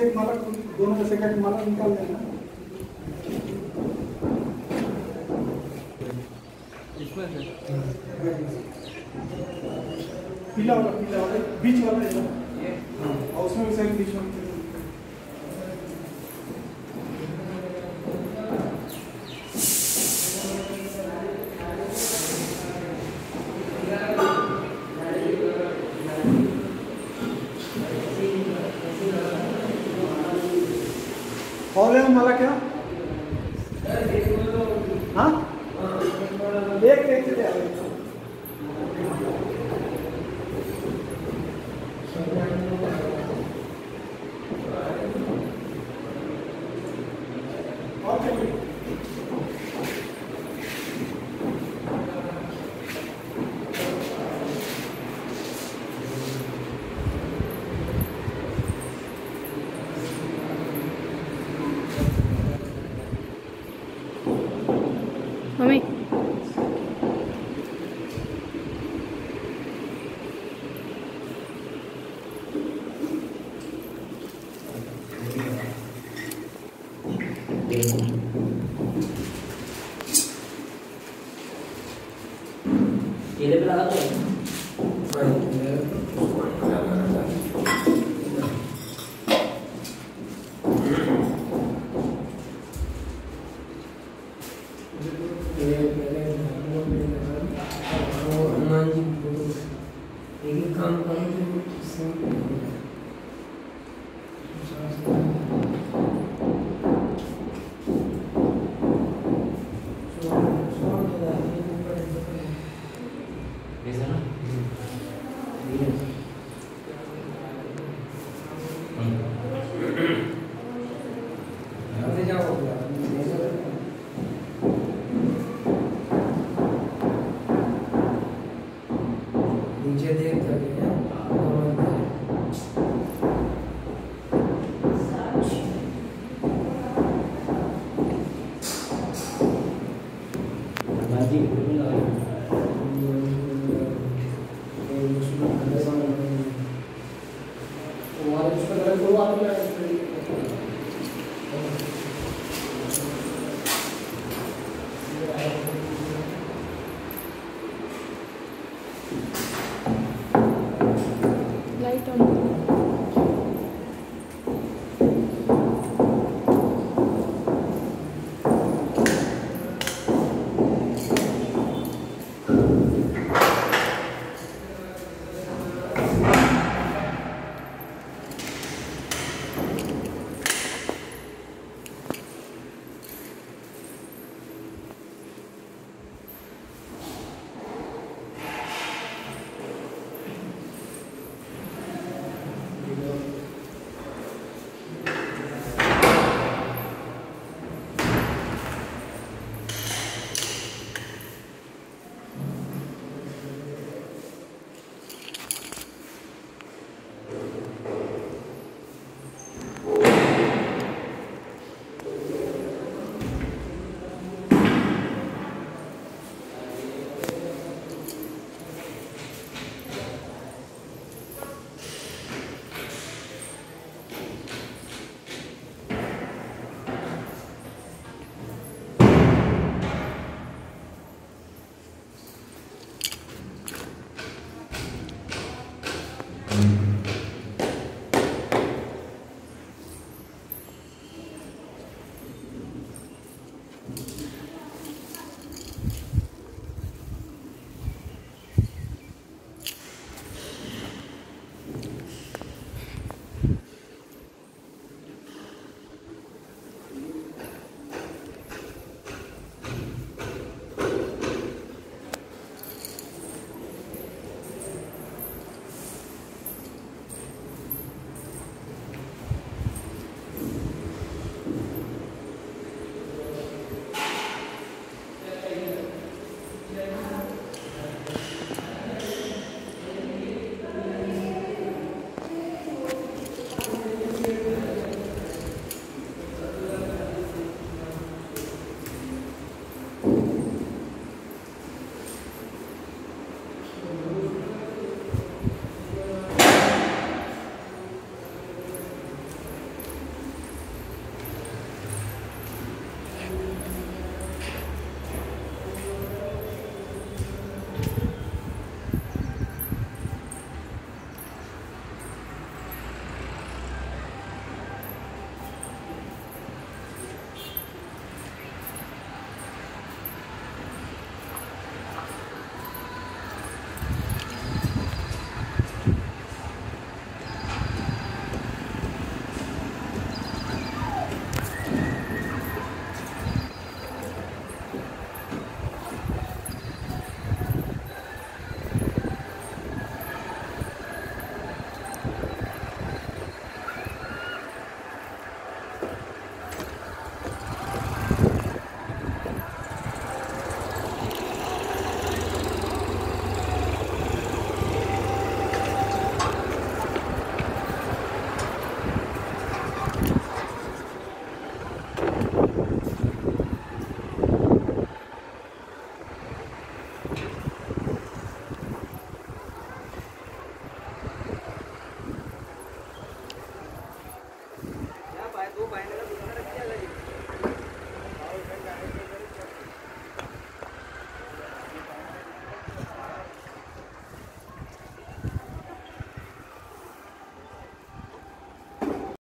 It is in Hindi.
से एक माला दोनों में से एक माला निकाल देना पीला वाला पीला वाला बीच वाला है ना? और उसमें भी सेम बीच में माला क्या? हाँ? एक एक से और पे लगा हनुमान जी को एक ही काम करो Ou abre a